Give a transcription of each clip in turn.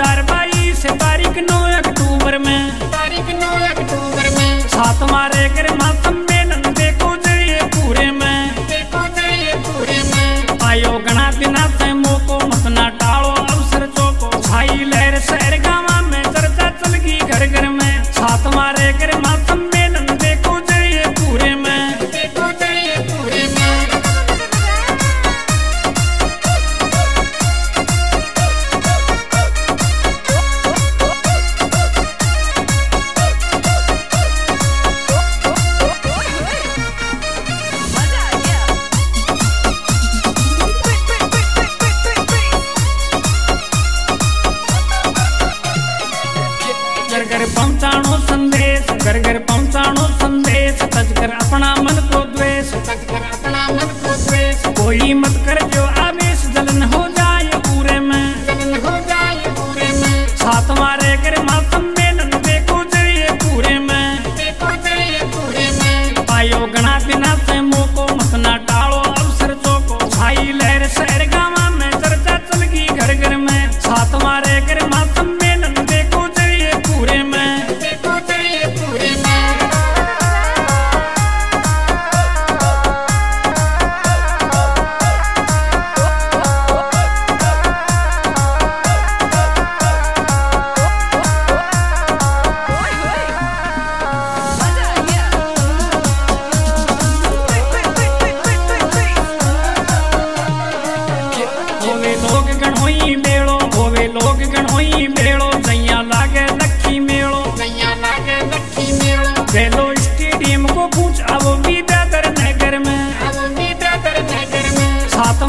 हज़ार बाईस तारीख नौ अक्टूबर में। तारीख नौ अक्टूबर में। सात मारे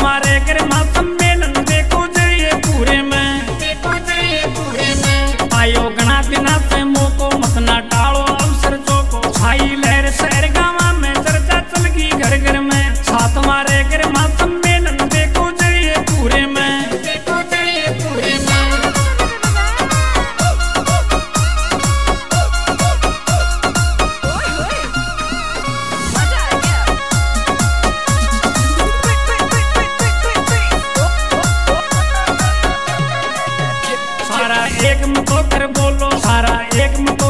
हमारे घर एक मुखो कर बोलो सारा एक मुखो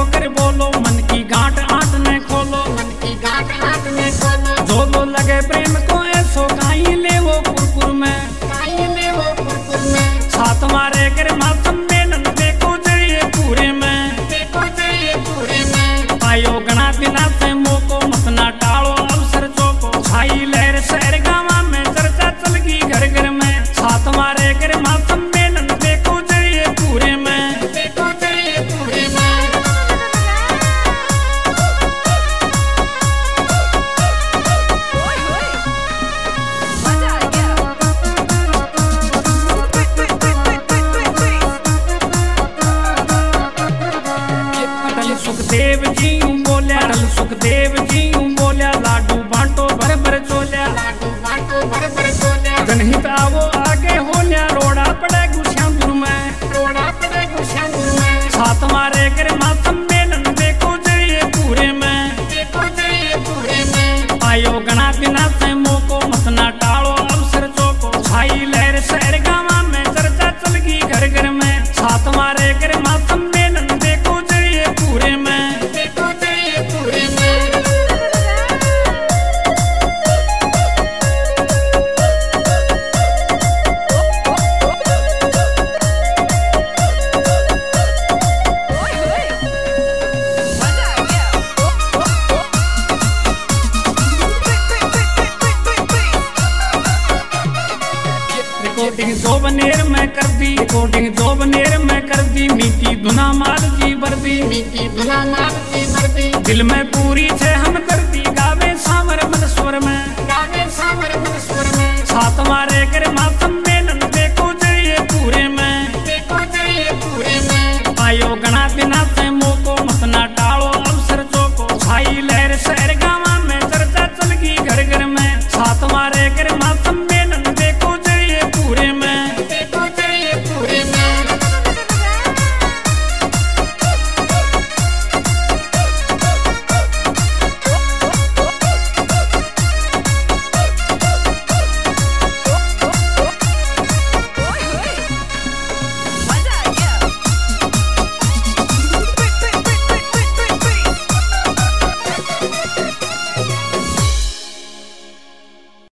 Bravo. दो बनेर मैं कर दी कोडिंग दो बनेर मैं कर दी मीठी धुना माल जी वर्दी मीठी धुना माल जी वर्दी दिल में पूरी छे हम कर दी गावे सामर मन स्वर में। गावे सामर मन स्वर में। सात मारे कर मातम में नंदे को चाहिए पूरे में। देखो चाहिए पूरे में। आयो गणा बिना से मोको मतना टालो अवसर चोको। भाई लहर से